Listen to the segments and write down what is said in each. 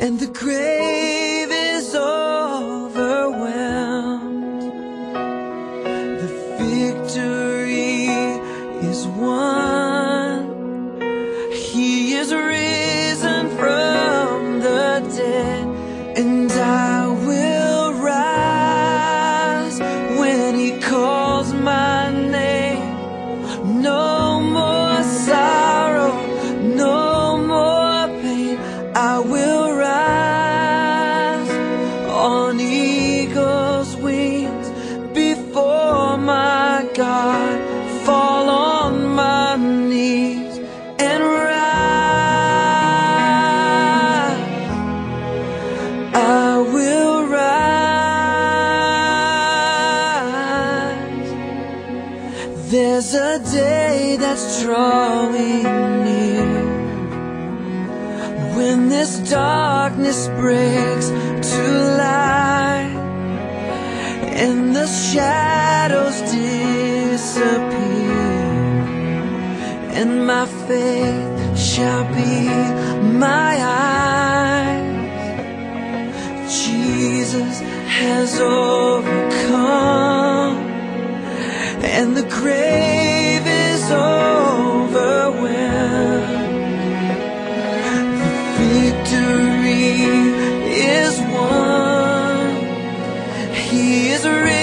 and the grave is overwhelmed. The victory is won. He is risen from the dead, and I drawing near when this darkness breaks to light and the shadows disappear and my faith shall be my eyes. He is risen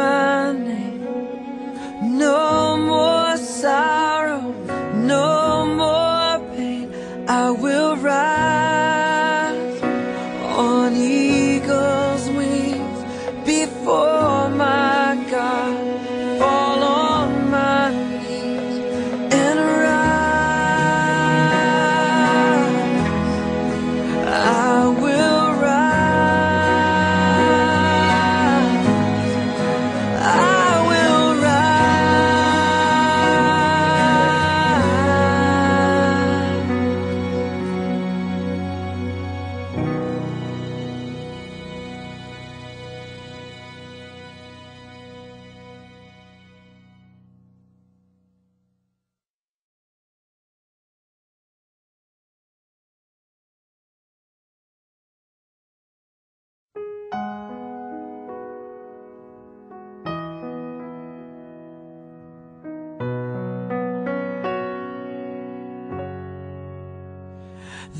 running. No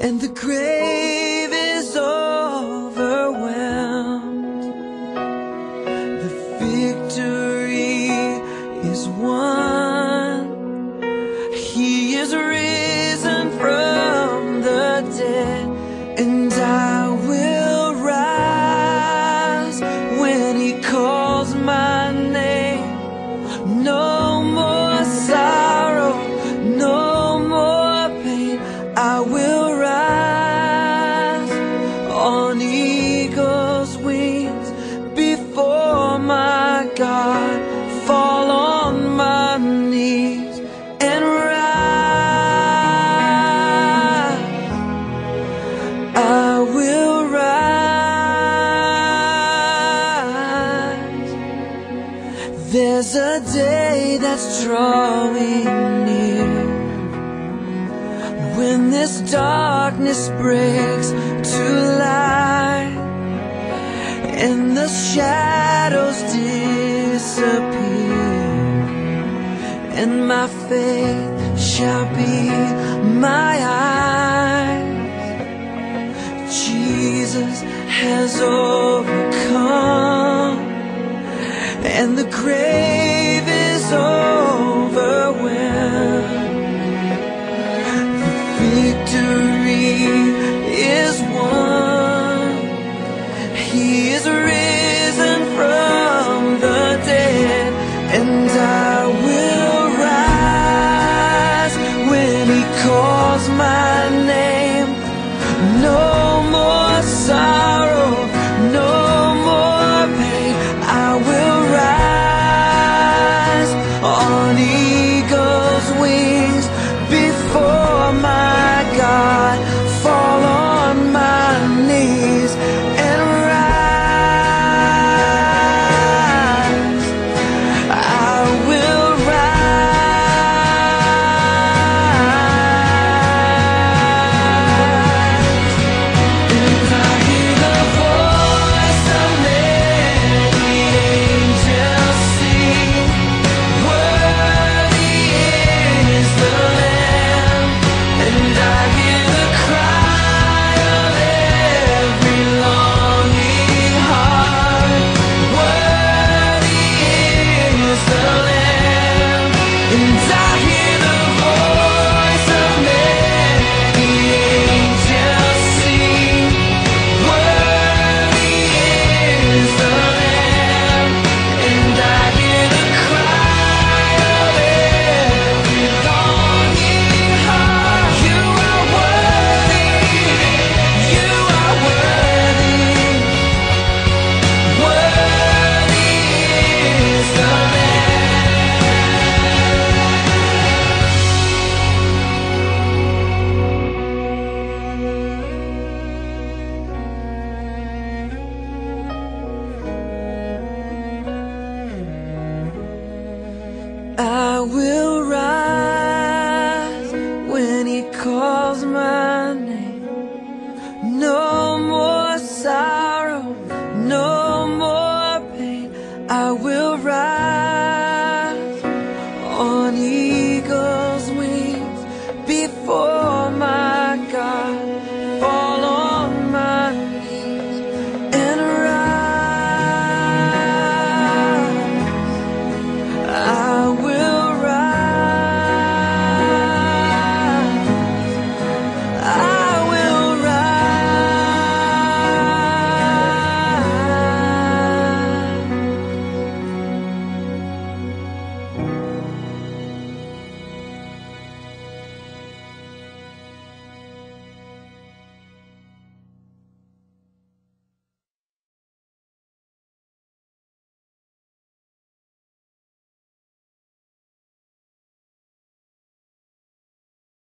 and the grave drawing near when this darkness breaks to light and the shadows disappear and my faith shall be my eyes. Jesus has overcome and the grave is over. wings.